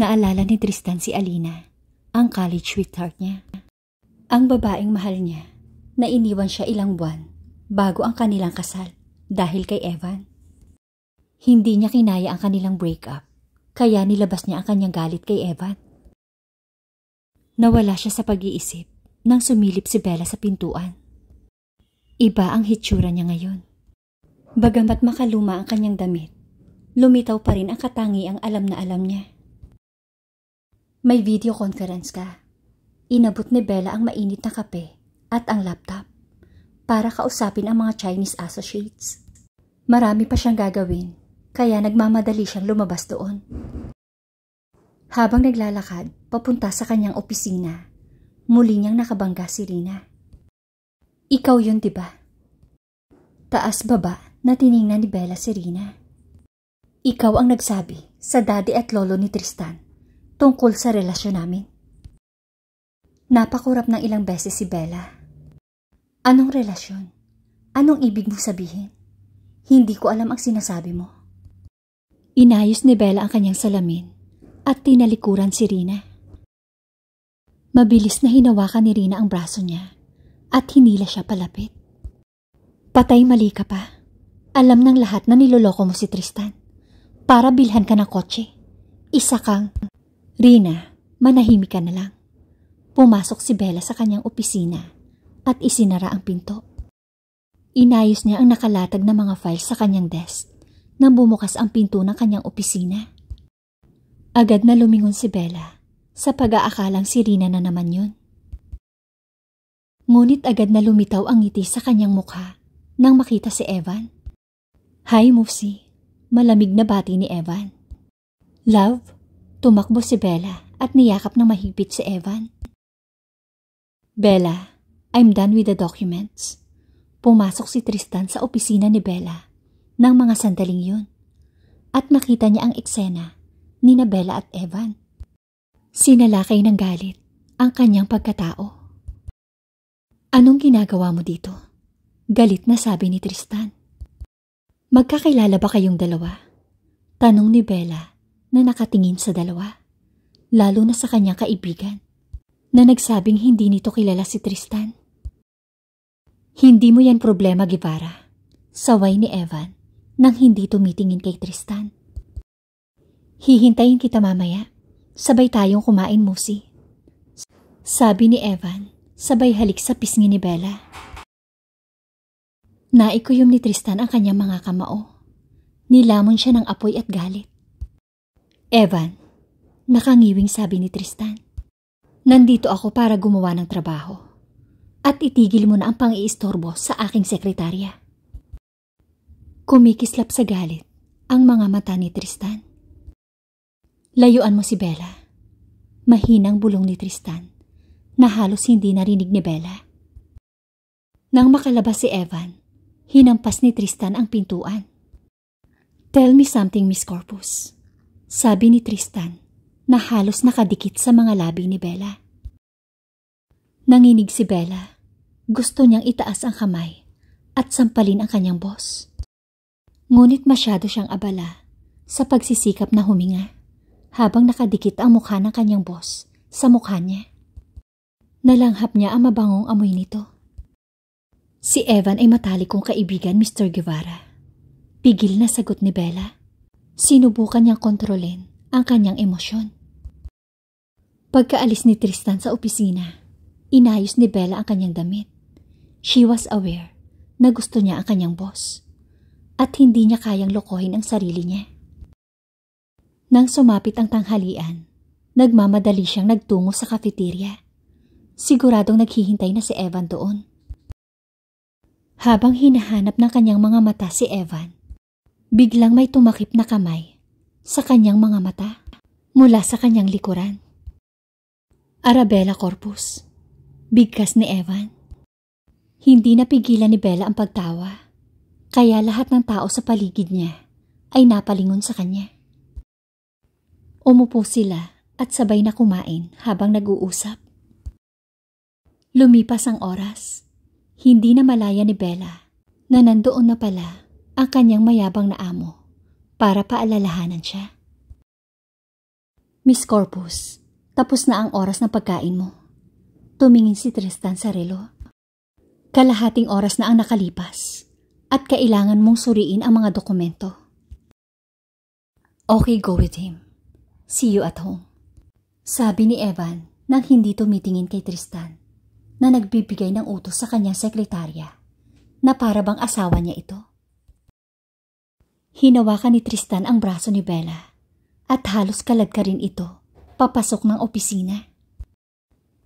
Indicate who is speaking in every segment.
Speaker 1: Naalala ni Tristan si Alina, ang college sweetheart niya. Ang babaeng mahal niya, na iniwan siya ilang buwan bago ang kanilang kasal dahil kay Evan. Hindi niya kinaya ang kanilang breakup, kaya nilabas niya ang kanyang galit kay Evan. Nawala siya sa pag-iisip nang sumilip si Bella sa pintuan. Iba ang hitsura niya ngayon. Bagamat makaluma ang kanyang damit, lumitaw pa rin ang katangiang alam na alam niya. May video conference ka. Inabot ni Bella ang mainit na kape at ang laptop para kausapin ang mga Chinese associates. Marami pa siyang gagawin, kaya nagmamadali siyang lumabas doon. Habang naglalakad, papunta sa kanyang opisina, muli niyang nakabangga si Rina. Ikaw yun, di ba? Taas baba na tiningnan ni Bella si Rina. Ikaw ang nagsabi sa daddy at lolo ni Tristan tungkol sa relasyon namin. Napakurap ng ilang beses si Bella. Anong relasyon? Anong ibig mo sabihin? Hindi ko alam ang sinasabi mo. Inayos ni Bella ang kanyang salamin at tinalikuran si Rina. Mabilis na hinawakan ni Rina ang braso niya at hinila siya palapit. Patay mali ka pa. Alam ng lahat na niloloko mo si Tristan. Para bilhan ka ng kotse. Isa kang Rina, manahimik ka na lang. Pumasok si Bella sa kanyang opisina at isinara ang pinto. Inayos niya ang nakalatag na mga files sa kanyang desk nang bumukas ang pinto ng kanyang opisina. Agad na lumingon si Bella sa pag-aakalang si Rina na naman yun. Ngunit agad na lumitaw ang ngiti sa kanyang mukha nang makita si Evan. Hi, Mufsi. Malamig na bati ni Evan. Love, Tumakbo si Bella at niyakap ng mahigpit si Evan. Bella, I'm done with the documents. Pumasok si Tristan sa opisina ni Bella ng mga sandaling yun at nakita niya ang eksena ni na Bella at Evan. Sinalakay ng galit ang kanyang pagkatao. Anong ginagawa mo dito? Galit na sabi ni Tristan. Magkakilala ba kayong dalawa? Tanong ni Bella na nakatingin sa dalawa, lalo na sa kanyang kaibigan, na nagsabing hindi nito kilala si Tristan. Hindi mo yan problema, Guevara. Saway ni Evan nang hindi tumitingin kay Tristan. Hihintayin kita mamaya. Sabay tayong kumain, Musi. Sabi ni Evan, sabay halik sa pisngi ni Bella. Naikuyom ni Tristan ang kanyang mga kamao. Nilamon siya ng apoy at galit. Evan, nakangiwing sabi ni Tristan. Nandito ako para gumawa ng trabaho. At itigil mo na ang pang-iistorbo sa aking sekretarya. Kumikislap sa galit ang mga mata ni Tristan. Layuan mo si Bella. Mahinang bulong ni Tristan na halos hindi narinig ni Bella. Nang makalabas si Evan, hinampas ni Tristan ang pintuan. Tell me something, Miss Corpus. Sabi ni Tristan na halos nakadikit sa mga labi ni Bella. Nanginig si Bella. Gusto niyang itaas ang kamay at sampalin ang kanyang boss. Ngunit masyado siyang abala sa pagsisikap na huminga habang nakadikit ang mukha ng kanyang boss sa mukha niya. Nalanghap niya ang mabangong amoy nito. Si Evan ay matalik kong kaibigan, Mr. Guevara. Pigil na sagot ni Bella. Sinubukan niyang kontrolin ang kanyang emosyon. Pagkaalis ni Tristan sa opisina, inayos ni Bella ang kanyang damit. She was aware na gusto niya ang kanyang boss at hindi niya kayang lokohin ang sarili niya. Nang sumapit ang tanghalian, nagmamadali siyang nagtungo sa cafeteria. Siguradong naghihintay na si Evan doon. Habang hinahanap ng kanyang mga mata si Evan, Biglang may tumakip na kamay sa kanyang mga mata mula sa kanyang likuran. Arabella Corpus, bigkas ni Evan. Hindi napigilan ni Bella ang pagtawa, kaya lahat ng tao sa paligid niya ay napalingon sa kanya. Umupo sila at sabay na kumain habang nag-uusap. Lumipas ang oras. Hindi na malaya ni Bella na nandoon na pala ang kanyang mayabang na amo para paalalahanan siya. Miss Corpus, tapos na ang oras ng pagkain mo. Tumingin si Tristan sa relo. Kalahating oras na ang nakalipas at kailangan mong suriin ang mga dokumento. Okay, go with him. See you at home. Sabi ni Evan nang hindi tumitingin kay Tristan na nagbibigay ng utos sa kanyang sekretarya na para bang asawa niya ito. Hinawakan ni Tristan ang braso ni Bella at halos kalad ka rin ito papasok ng opisina.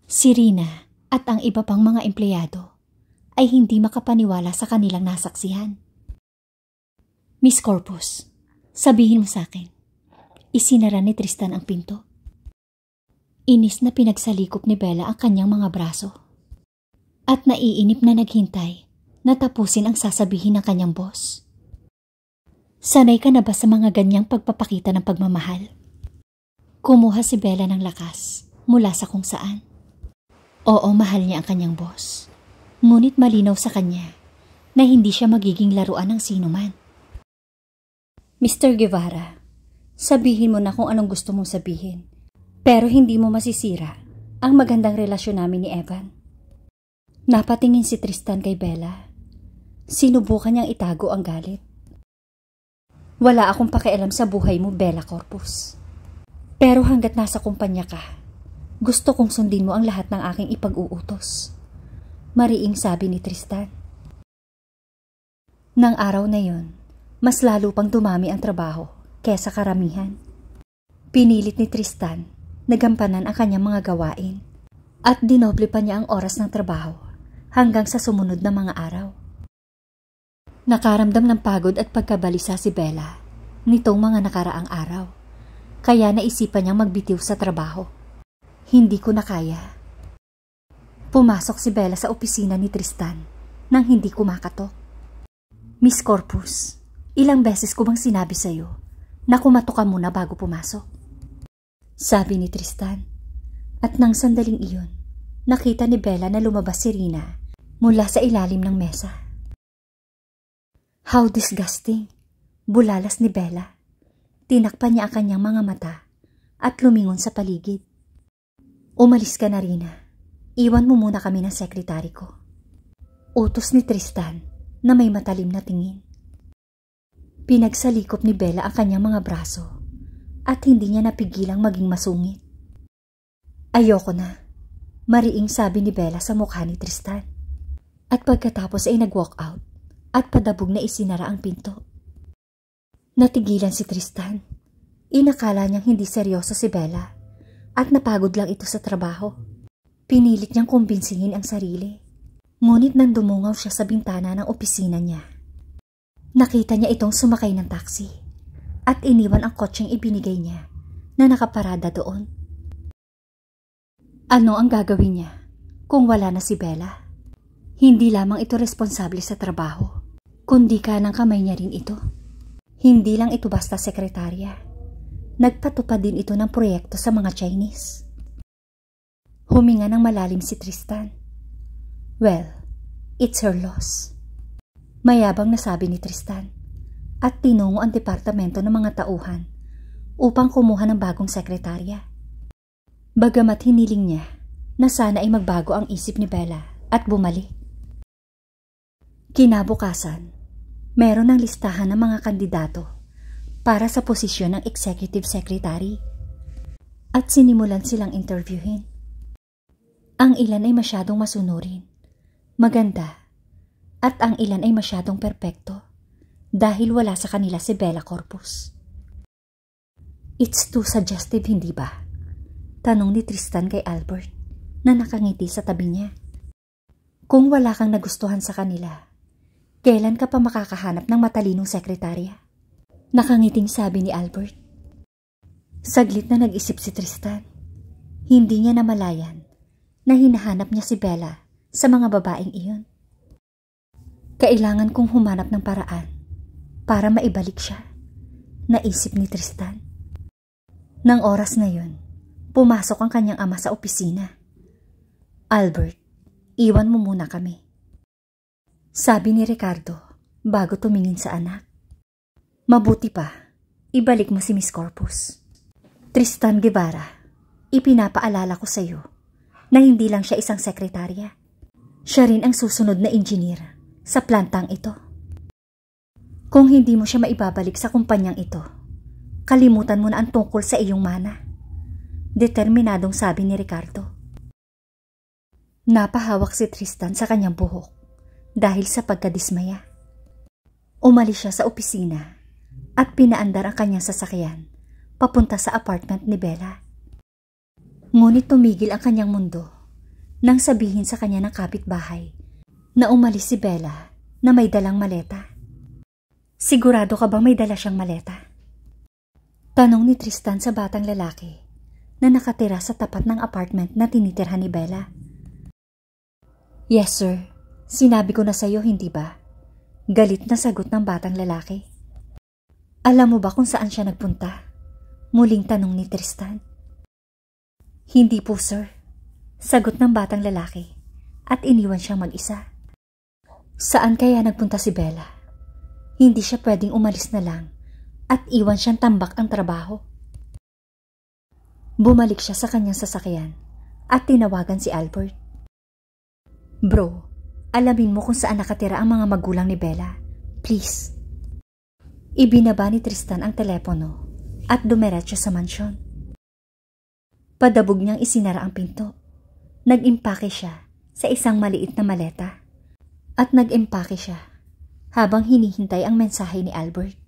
Speaker 1: Si Rina at ang iba pang mga empleyado ay hindi makapaniwala sa kanilang nasaksihan. Miss Corpus, sabihin mo sa akin, isinara ni Tristan ang pinto. Inis na pinagsalikop ni Bella ang kanyang mga braso. At naiinip na naghintay na tapusin ang sasabihin ng kanyang boss. Sanay ka na ba sa mga ganyang pagpapakita ng pagmamahal? Kumuha si Bella ng lakas mula sa kung saan. Oo, mahal niya ang kanyang boss. Ngunit malinaw sa kanya na hindi siya magiging laruan ng sino man. Mr. Guevara, sabihin mo na kung anong gusto mong sabihin. Pero hindi mo masisira ang magandang relasyon namin ni Evan. Napatingin si Tristan kay Bella. Sinubukan niyang itago ang galit. Wala akong pakialam sa buhay mo, Bella Corpus. Pero hanggat nasa kumpanya ka, gusto kong sundin mo ang lahat ng aking ipag-uutos. Mariing sabi ni Tristan. Nang araw na yon, mas lalo pang dumami ang trabaho kesa karamihan. Pinilit ni Tristan na gampanan ang kanyang mga gawain at dinoble pa niya ang oras ng trabaho hanggang sa sumunod na mga araw. Nakaramdam ng pagod at pagkabalisa si Bella nitong mga nakaraang araw, kaya naisipan niyang magbitiw sa trabaho. Hindi ko na kaya Pumasok si Bella sa opisina ni Tristan nang hindi kumakatok. Miss Corpus, ilang beses ko bang sinabi sa'yo na kumatok ka muna bago pumasok? Sabi ni Tristan. At nang sandaling iyon, nakita ni Bella na lumabas si Rina mula sa ilalim ng mesa. How disgusting! Bulalas ni Bella. Tinakpan niya ang kanyang mga mata at lumingon sa paligid. Umalis ka na, Rina. Iwan mo muna kami ng sekretary ko. Utos ni Tristan na may matalim na tingin. Pinagsalikop ni Bella ang kanyang mga braso at hindi niya napigilang maging masungit. Ayoko na, mariing sabi ni Bella sa mukha ni Tristan. At pagkatapos ay nag-walk out at padabog na isinara ang pinto. Natigilan si Tristan. Inakala niyang hindi seryoso si Bella at napagod lang ito sa trabaho. Pinilit niyang kumbinsihin ang sarili. Ngunit nang dumungaw siya sa bintana ng opisina niya, nakita niya itong sumakay ng taxi at iniwan ang kotseng ibinigay niya na nakaparada doon. Ano ang gagawin niya kung wala na si Bella? Hindi lamang ito responsable sa trabaho, kundi ka ng kamay niya rin ito. Hindi lang ito basta sekretarya. Nagpatupad din ito ng proyekto sa mga Chinese. Huminga ng malalim si Tristan. Well, it's her loss. Mayabang nasabi ni Tristan at tinungo ang departamento ng mga tauhan upang kumuha ng bagong sekretarya. Bagamat hiniling niya na sana ay magbago ang isip ni Bella at bumalik. Kinabukasan, meron ng listahan ng mga kandidato para sa posisyon ng executive secretary at sinimulan silang interviewin. Ang ilan ay masyadong masunurin, maganda, at ang ilan ay masyadong perpekto dahil wala sa kanila si Bella Corpus. It's too suggestive, hindi ba? Tanong ni Tristan kay Albert na nakangiti sa tabi niya. Kung wala kang nagustuhan sa kanila, kailan ka pa makakahanap ng matalinong sekretarya? Nakangiting sabi ni Albert. Saglit na nag-isip si Tristan. Hindi niya namalayan na hinahanap niya si Bella sa mga babaeng iyon. Kailangan kong humanap ng paraan para maibalik siya, naisip ni Tristan. Nang oras na yun, pumasok ang kanyang ama sa opisina. Albert, iwan mo muna kami. Sabi ni Ricardo bago tumingin sa anak. Mabuti pa, ibalik mo si Miss Corpus. Tristan Guevara, ipinapaalala ko sa iyo na hindi lang siya isang sekretarya. Siya rin ang susunod na engineer sa plantang ito. Kung hindi mo siya maibabalik sa kumpanyang ito, kalimutan mo na ang tungkol sa iyong mana. Determinadong sabi ni Ricardo. Napahawak si Tristan sa kanyang buhok dahil sa pagkadismaya. Umalis siya sa opisina at pinaandar ang kanyang sasakyan papunta sa apartment ni Bella. Ngunit tumigil ang kanyang mundo nang sabihin sa kanya ng kapitbahay na umalis si Bella na may dalang maleta. Sigurado ka ba may dala siyang maleta? Tanong ni Tristan sa batang lalaki na nakatira sa tapat ng apartment na tinitirhan ni Bella. Yes sir, sinabi ko na sa iyo hindi ba? Galit na sagot ng batang lalaki. Alam mo ba kung saan siya nagpunta? Muling tanong ni Tristan. Hindi po, sir. Sagot ng batang lalaki at iniwan siyang mag-isa. Saan kaya nagpunta si Bella? Hindi siya pwedeng umalis na lang at iwan siyang tambak ang trabaho. Bumalik siya sa kanyang sasakyan at tinawagan si Albert. Bro, alamin mo kung saan nakatira ang mga magulang ni Bella. Please. Ibinaba ni Tristan ang telepono at dumiretso sa mansyon. Padabog niyang isinara ang pinto. Nag-impake siya sa isang maliit na maleta. At nag-impake siya habang hinihintay ang mensahe ni Albert.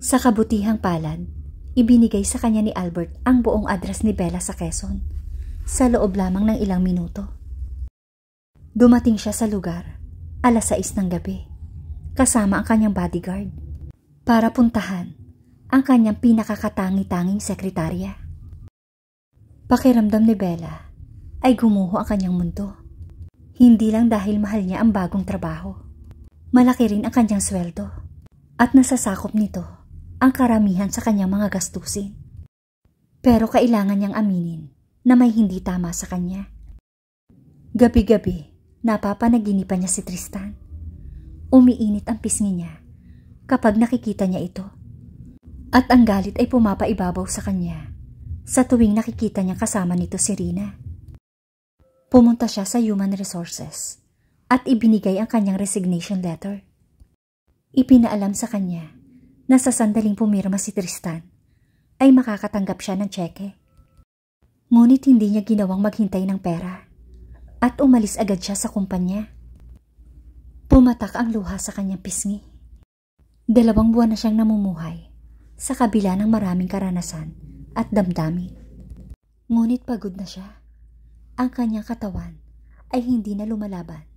Speaker 1: Sa kabutihang palad, ibinigay sa kanya ni Albert ang buong address ni Bella sa Quezon sa loob lamang ng ilang minuto. Dumating siya sa lugar alas 6 ng gabi kasama ang kanyang bodyguard para puntahan ang kanyang pinakakatangi-tanging sekretarya. Pakiramdam ni Bella ay gumuho ang kanyang mundo. Hindi lang dahil mahal niya ang bagong trabaho. Malaki rin ang kanyang sweldo at nasasakop nito ang karamihan sa kanyang mga gastusin. Pero kailangan niyang aminin na may hindi tama sa kanya. Gabi-gabi, napapanaginipan niya si Tristan. Umiinit ang pisngi niya kapag nakikita niya ito. At ang galit ay pumapaibabaw sa kanya sa tuwing nakikita niya kasama nito si Rina. Pumunta siya sa Human Resources at ibinigay ang kanyang resignation letter. Ipinaalam sa kanya na sa sandaling pumirma si Tristan ay makakatanggap siya ng tseke. Ngunit hindi niya ginawang maghintay ng pera at umalis agad siya sa kumpanya. Pumatak ang luha sa kanyang pisngi. Dalawang buwan na siyang namumuhay sa kabila ng maraming karanasan at damdamin. Ngunit pagod na siya. Ang kanyang katawan ay hindi na lumalaban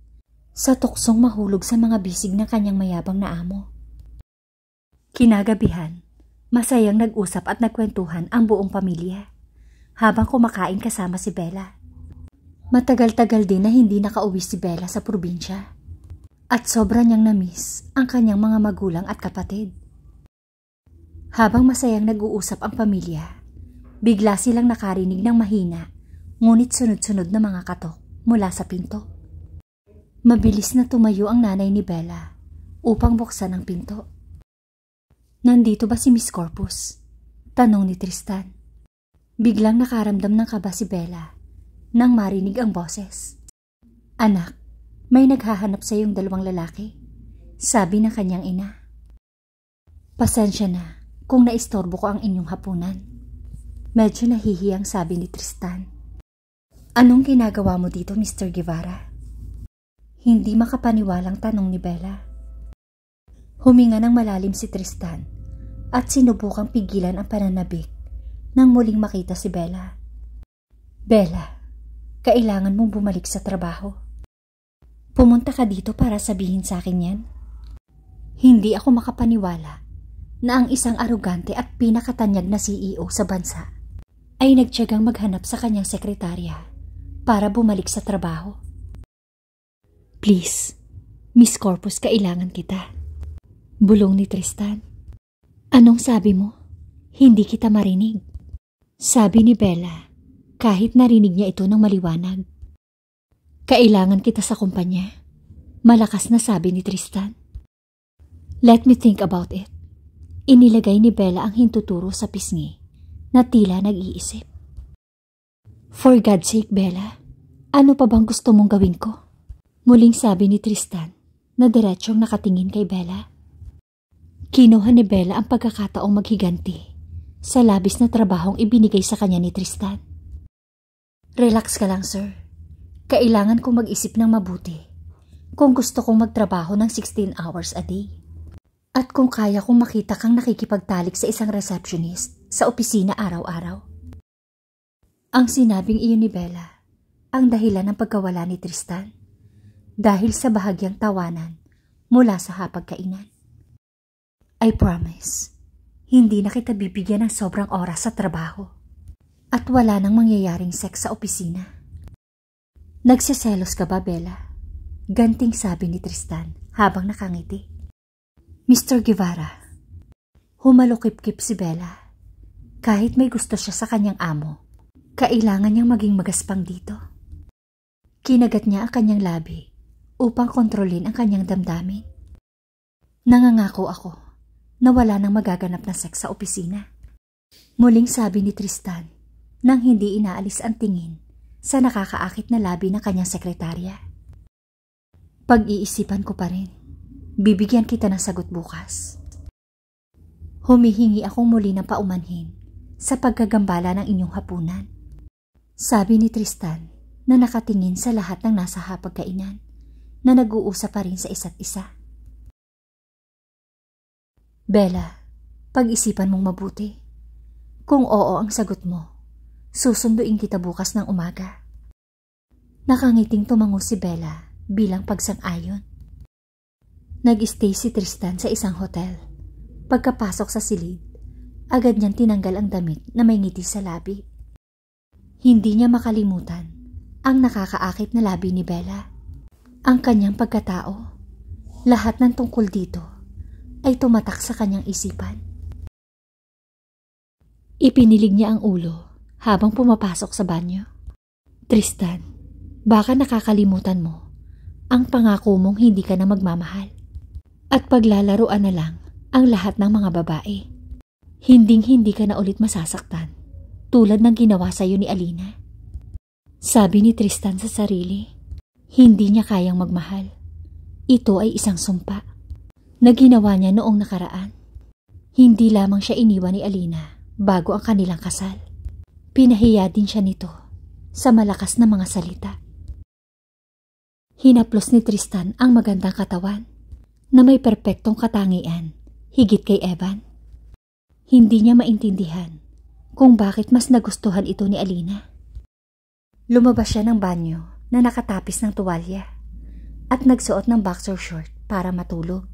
Speaker 1: sa tuksong mahulog sa mga bisig ng kanyang mayabang na amo. Kinagabihan, masayang nag-usap at nagkwentuhan ang buong pamilya habang kumakain kasama si Bella. Matagal-tagal din na hindi nakauwi si Bella sa probinsya at sobra niyang namiss ang kanyang mga magulang at kapatid. Habang masayang nag-uusap ang pamilya, Bigla silang nakarinig ng mahina, ngunit sunod-sunod na mga katok mula sa pinto. Mabilis na tumayo ang nanay ni Bella upang buksan ang pinto. Nandito ba si Miss Corpus? Tanong ni Tristan. Biglang nakaramdam ng kaba si Bella nang marinig ang boses. Anak, may naghahanap sa iyong dalawang lalaki. Sabi ng kanyang ina. Pasensya na kung naistorbo ko ang inyong hapunan. Medyo nahihiyang sabi ni Tristan. Anong ginagawa mo dito, Mr. Guevara? Hindi makapaniwalang tanong ni Bella. Huminga ng malalim si Tristan at sinubukang pigilan ang pananabik nang muling makita si Bella. Bella, kailangan mong bumalik sa trabaho. Pumunta ka dito para sabihin sa akin yan. Hindi ako makapaniwala na ang isang arugante at pinakatanyag na CEO sa bansa ay nagtyagang maghanap sa kanyang sekretarya para bumalik sa trabaho. Please, Miss Corpus, kailangan kita. Bulong ni Tristan. Anong sabi mo? Hindi kita marinig. Sabi ni Bella, kahit narinig niya ito ng maliwanag. Kailangan kita sa kumpanya. Malakas na sabi ni Tristan. Let me think about it. Inilagay ni Bella ang hintuturo sa pisngi na tila nag-iisip. For God's sake, Bella, ano pa bang gusto mong gawin ko? Muling sabi ni Tristan na diretsyong nakatingin kay Bella. Kinuha ni Bella ang pagkakataong maghiganti sa labis na trabahong ibinigay sa kanya ni Tristan. Relax ka lang, sir. Kailangan kong mag-isip ng mabuti kung gusto kong magtrabaho ng 16 hours a day. At kung kaya kong makita kang nakikipagtalik sa isang receptionist sa opisina araw-araw. Ang sinabing iyon ni Bella ang dahilan ng pagkawala ni Tristan dahil sa bahagyang tawanan mula sa hapagkainan. I promise, hindi na kita bibigyan ng sobrang oras sa trabaho at wala nang mangyayaring sex sa opisina. Nagseselos ka ba, Bella? Ganting sabi ni Tristan habang nakangiti. Mr. Guevara, humalukip-kip si Bella. Kahit may gusto siya sa kanyang amo, kailangan niyang maging magaspang dito. Kinagat niya ang kanyang labi upang kontrolin ang kanyang damdamin. Nangangako ako na wala nang magaganap na seks sa opisina. Muling sabi ni Tristan nang hindi inaalis ang tingin sa nakakaakit na labi ng kanyang sekretarya. Pag-iisipan ko pa rin. Bibigyan kita ng sagot bukas. Humihingi akong muli ng paumanhin sa pagkagambala ng inyong hapunan. Sabi ni Tristan na nakatingin sa lahat ng nasa hapagkainan na nag-uusap pa rin sa isa't isa. Bella, pag-isipan mong mabuti. Kung oo ang sagot mo, susunduin kita bukas ng umaga. Nakangiting tumango si Bella bilang pagsang-ayon. Nag-stay si Tristan sa isang hotel. Pagkapasok sa silid, agad niyang tinanggal ang damit na may ngiti sa labi. Hindi niya makalimutan ang nakakaakit na labi ni Bella. Ang kanyang pagkatao. Lahat ng tungkol dito ay tumatak sa kanyang isipan. Ipinilig niya ang ulo habang pumapasok sa banyo. Tristan, baka nakakalimutan mo ang pangako mong hindi ka na magmamahal at paglalaruan na lang ang lahat ng mga babae. Hinding-hindi ka na ulit masasaktan tulad ng ginawa sa iyo ni Alina. Sabi ni Tristan sa sarili, hindi niya kayang magmahal. Ito ay isang sumpa na ginawa niya noong nakaraan. Hindi lamang siya iniwan ni Alina bago ang kanilang kasal. Pinahiya din siya nito sa malakas na mga salita. Hinaplos ni Tristan ang magandang katawan na may perpektong katangian higit kay Evan. Hindi niya maintindihan kung bakit mas nagustuhan ito ni Alina. Lumabas siya ng banyo na nakatapis ng tuwalya at nagsuot ng boxer short para matulog.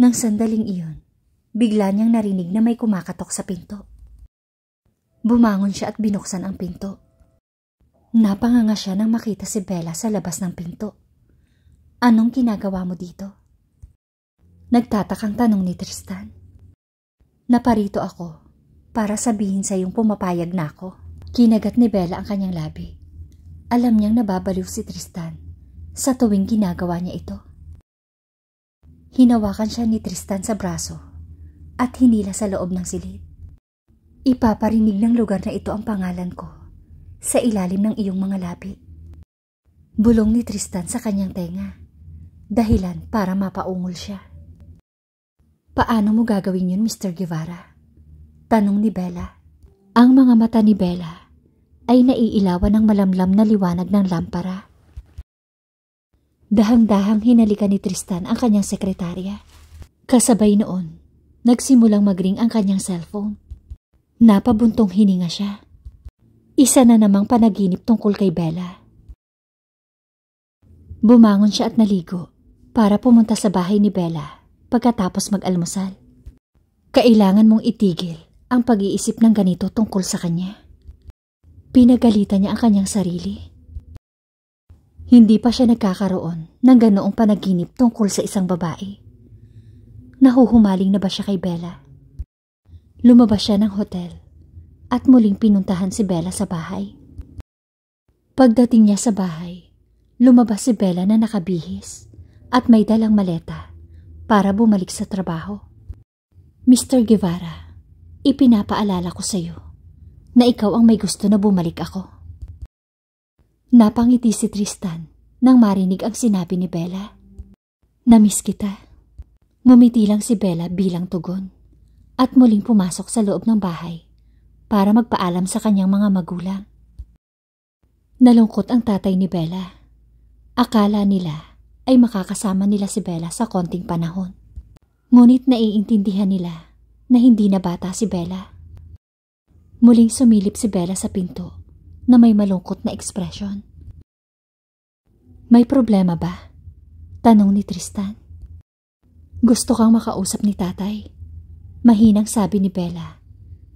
Speaker 1: Nang sandaling iyon, bigla niyang narinig na may kumakatok sa pinto. Bumangon siya at binuksan ang pinto. Napanganga siya nang makita si Bella sa labas ng pinto. Anong ginagawa mo dito? Nagtatakang tanong ni Tristan. Naparito ako para sabihin sa iyong pumapayag na ako. Kinagat ni Bella ang kanyang labi. Alam niyang nababaliw si Tristan sa tuwing ginagawa niya ito. Hinawakan siya ni Tristan sa braso at hinila sa loob ng silid. Ipaparinig ng lugar na ito ang pangalan ko sa ilalim ng iyong mga labi. Bulong ni Tristan sa kanyang tenga. Dahilan para mapaungol siya. Paano mo gagawin yun, Mr. Guevara? Tanong ni Bella. Ang mga mata ni Bella ay naiilawan ng malamlam na liwanag ng lampara. Dahang-dahang hinalikan ni Tristan ang kanyang sekretarya. Kasabay noon, nagsimulang magring ang kanyang cellphone. Napabuntong hininga siya. Isa na namang panaginip tungkol kay Bella. Bumangon siya at naligo para pumunta sa bahay ni Bella pagkatapos mag-almusal. Kailangan mong itigil ang pag-iisip ng ganito tungkol sa kanya. Pinagalitan niya ang kanyang sarili. Hindi pa siya nagkakaroon ng ganoong panaginip tungkol sa isang babae. Nahuhumaling na ba siya kay Bella? Lumabas siya ng hotel at muling pinuntahan si Bella sa bahay. Pagdating niya sa bahay, lumabas si Bella na nakabihis at may dalang maleta para bumalik sa trabaho. Mr. Guevara, ipinapaalala ko sa iyo na ikaw ang may gusto na bumalik ako. Napangiti si Tristan nang marinig ang sinabi ni Bella. Namiss kita. Ngumiti lang si Bella bilang tugon at muling pumasok sa loob ng bahay para magpaalam sa kanyang mga magulang. Nalungkot ang tatay ni Bella. Akala nila ay makakasama nila si Bella sa konting panahon. Ngunit naiintindihan nila na hindi na bata si Bella. Muling sumilip si Bella sa pinto na may malungkot na ekspresyon. May problema ba? Tanong ni Tristan. Gusto kang makausap ni tatay? Mahinang sabi ni Bella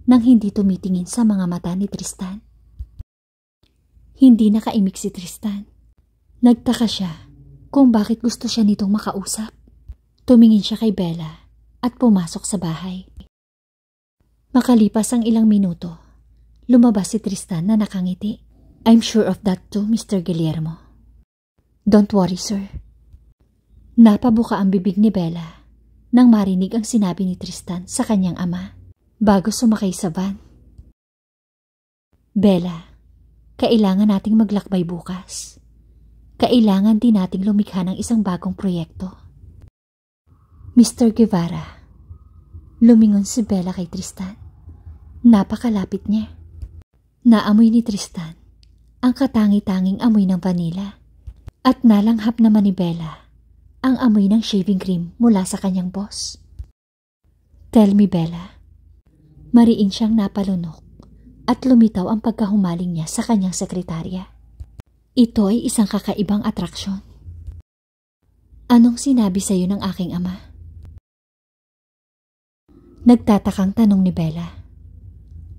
Speaker 1: nang hindi tumitingin sa mga mata ni Tristan. Hindi nakaimik si Tristan. Nagtaka siya kung bakit gusto siya nitong makausap. Tumingin siya kay Bella at pumasok sa bahay. Makalipas ang ilang minuto, lumabas si Tristan na nakangiti. I'm sure of that too, Mr. Guillermo. Don't worry, sir. Napabuka ang bibig ni Bella nang marinig ang sinabi ni Tristan sa kanyang ama bago sumakay sa van. Bella, kailangan nating maglakbay bukas. Kailangan din nating lumikha ng isang bagong proyekto. Mr. Guevara, lumingon si Bella kay Tristan. Napakalapit niya. Naamoy ni Tristan ang katangi-tanging amoy ng vanilla at nalanghap naman ni Bella ang amoy ng shaving cream mula sa kanyang boss. Tell me, Bella. Mariin siyang napalunok at lumitaw ang pagkahumaling niya sa kanyang sekretarya. Ito ay isang kakaibang atraksyon. Anong sinabi sa iyo ng aking ama? Nagtatakang tanong ni Bella.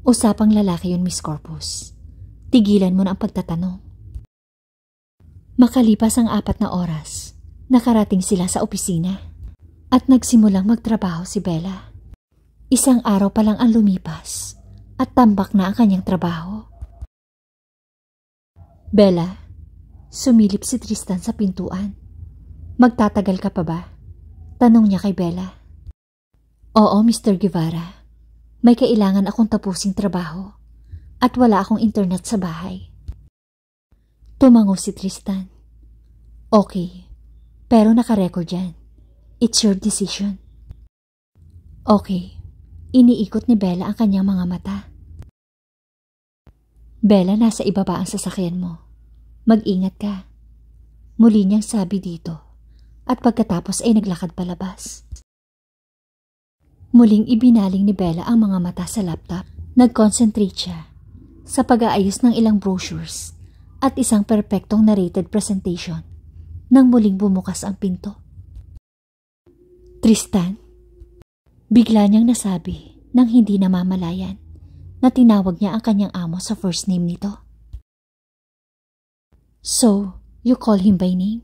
Speaker 1: Usapang lalaki yun, Miss Corpus. Tigilan mo na ang pagtatanong. Makalipas ang apat na oras, Nakarating sila sa opisina at nagsimulang magtrabaho si Bella. Isang araw pa lang ang lumipas at tambak na ang kanyang trabaho. Bella, sumilip si Tristan sa pintuan. Magtatagal ka pa ba? Tanong niya kay Bella. Oo, Mr. Guevara. May kailangan akong tapusing trabaho at wala akong internet sa bahay. Tumango si Tristan. Okay, pero nakarecord yan. It's your decision. Okay. Iniikot ni Bella ang kanyang mga mata. Bella, nasa ibaba ang sasakyan mo. Mag-ingat ka. Muli niyang sabi dito at pagkatapos ay naglakad palabas. Muling ibinaling ni Bella ang mga mata sa laptop. Nag-concentrate siya sa pag-aayos ng ilang brochures at isang perpektong narrated presentation nang muling bumukas ang pinto. Tristan, bigla niyang nasabi nang hindi namamalayan na tinawag niya ang kanyang amo sa first name nito. So, you call him by name?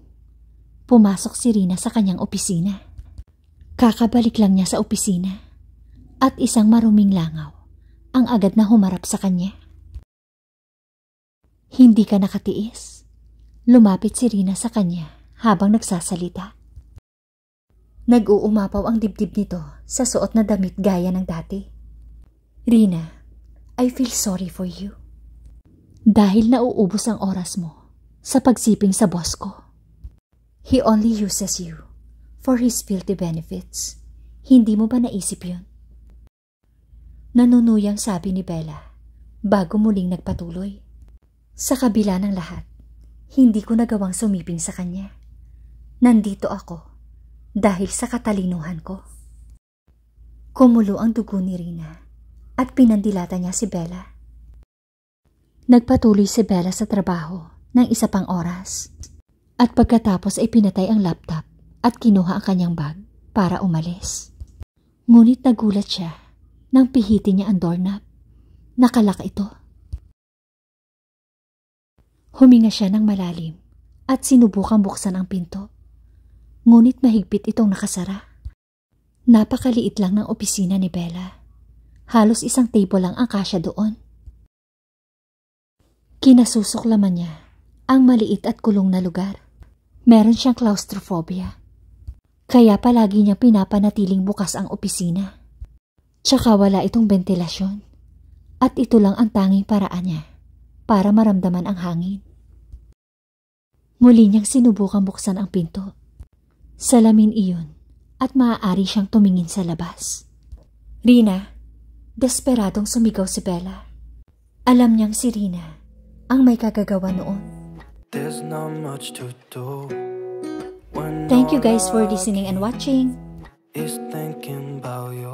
Speaker 1: Pumasok si Rina sa kanyang opisina. Kakabalik lang niya sa opisina at isang maruming langaw ang agad na humarap sa kanya. Hindi ka nakatiis. Lumapit si Rina sa kanya habang nagsasalita. Nag-uumapaw ang dibdib nito sa suot na damit gaya ng dati. Rina, I feel sorry for you. Dahil nauubos ang oras mo sa pagsiping sa boss ko. He only uses you for his filthy benefits. Hindi mo ba naisip yun? Nanunuyang sabi ni Bella bago muling nagpatuloy. Sa kabila ng lahat, hindi ko nagawang sumiping sa kanya. Nandito ako dahil sa katalinuhan ko. Kumulo ang dugo ni Rina at pinandilata niya si Bella. Nagpatuloy si Bella sa trabaho ng isa pang oras at pagkatapos ay pinatay ang laptop at kinuha ang kanyang bag para umalis. Ngunit nagulat siya nang pihitin niya ang doorknob. Nakalak ito. Huminga siya ng malalim at sinubukang buksan ang pinto. Ngunit mahigpit itong nakasara. Napakaliit lang ng opisina ni Bella. Halos isang table lang ang kasya doon. Kinasusuklaman niya ang maliit at kulong na lugar. Meron siyang claustrophobia. Kaya palagi niya pinapanatiling bukas ang opisina. Tsaka wala itong ventilasyon. At ito lang ang tanging paraan niya para maramdaman ang hangin. Muli niyang sinubukang buksan ang pinto. Salamin iyon at maaari siyang tumingin sa labas. Rina, desperadong sumigaw si Bella. Alam niyang si Rina ang may kagagawa noon.
Speaker 2: There's not much to do. When
Speaker 1: Thank you guys for listening and watching.
Speaker 2: Is thinking about you.